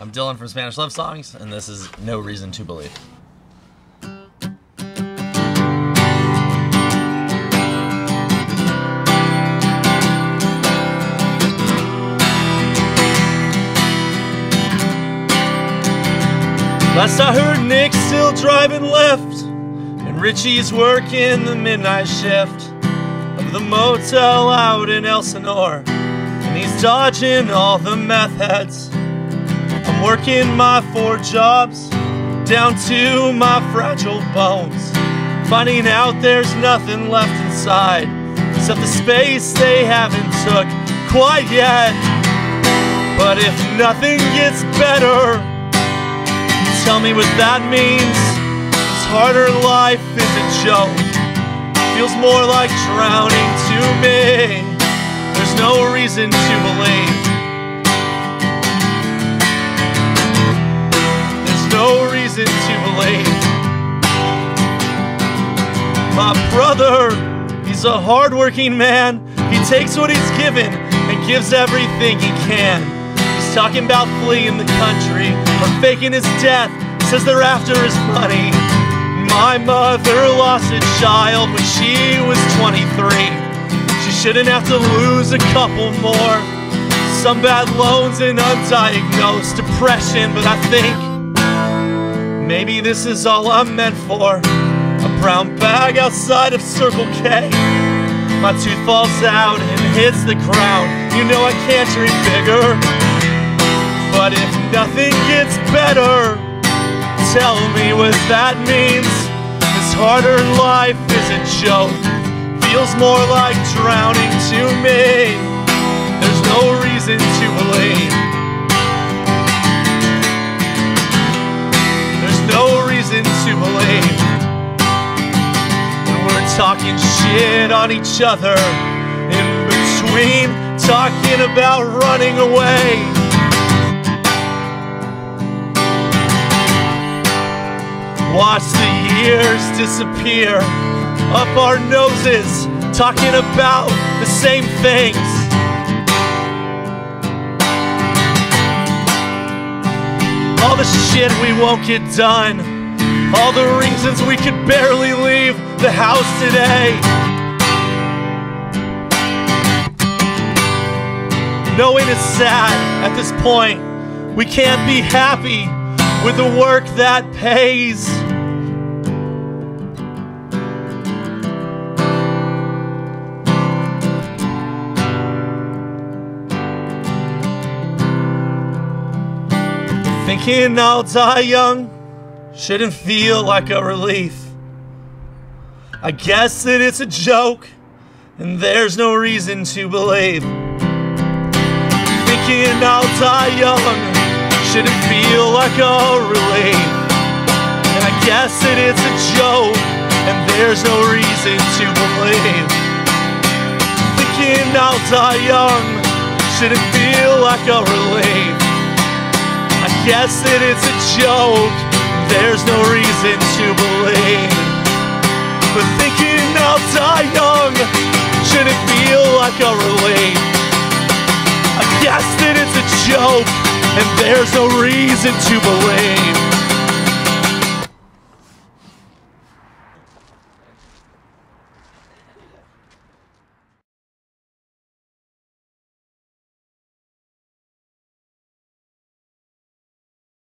I'm Dylan from Spanish Love Songs, and this is No Reason to Believe. Last I heard Nick's still driving Lyft, and Richie's working the midnight shift of the motel out in Elsinore, and he's dodging all the meth heads. Working my four jobs down to my fragile bones, finding out there's nothing left inside except the space they haven't took quite yet. But if nothing gets better, tell me what that means. This harder life is a joke. Feels more like drowning to me. There's no reason to believe. Brother, he's a hardworking man. He takes what he's given and gives everything he can. He's talking about fleeing the country or faking his death. Says they're after his money. My mother lost a child when she was 23. She shouldn't have to lose a couple more. Some bad loans and undiagnosed depression, but I think maybe this is all I'm meant for. Brown bag outside of Circle K. My tooth falls out and hits the ground. You know I can't dream bigger. But if nothing gets better, tell me what that means. This harder life is a joke. Feels more like drowning to me. There's no reason to believe. Talking shit on each other, in between talking about running away. Watch the years disappear up our noses, talking about the same things. All the shit we won't get done, all the reasons we could barely leave the house today. Knowing it's sad at this point, we can't be happy with the work that pays. Thinking I'll die young shouldn't feel like a relief. I guess that it's a joke, and there's no reason to believe. Thinking I'll die young shouldn't feel like a relief. And I guess that it's a joke, and there's no reason to believe. Thinking I'll die young shouldn't feel like a relief. I guess that it's a joke, there's no reason to believe. But thinking I'll die young shouldn't feel like a relief. I guess that it's a joke, and there's no reason to believe.